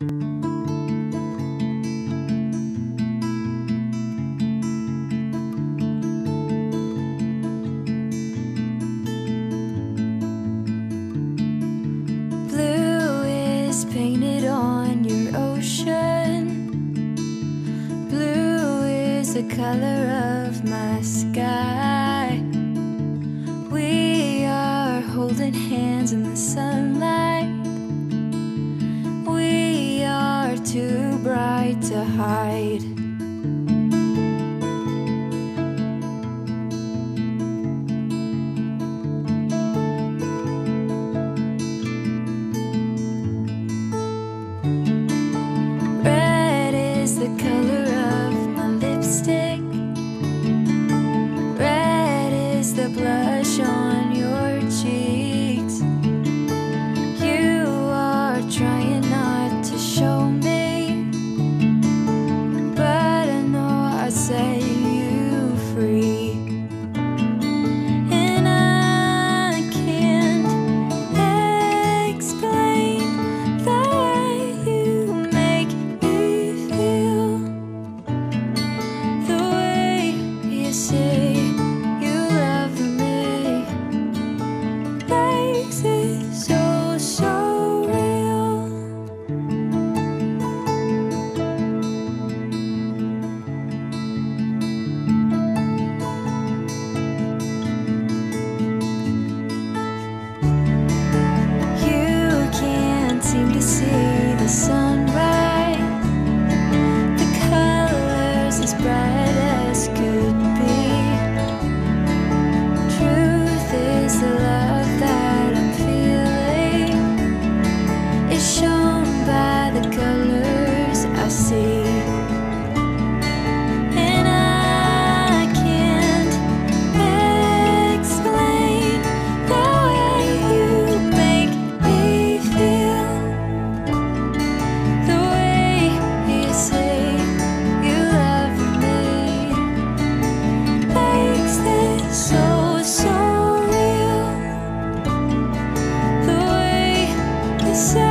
Blue is painted on your ocean. Blue is the color of my sky. We are holding hands in the sunlight. to hide. Red is the color of my lipstick. Red is the blush on your 谢。say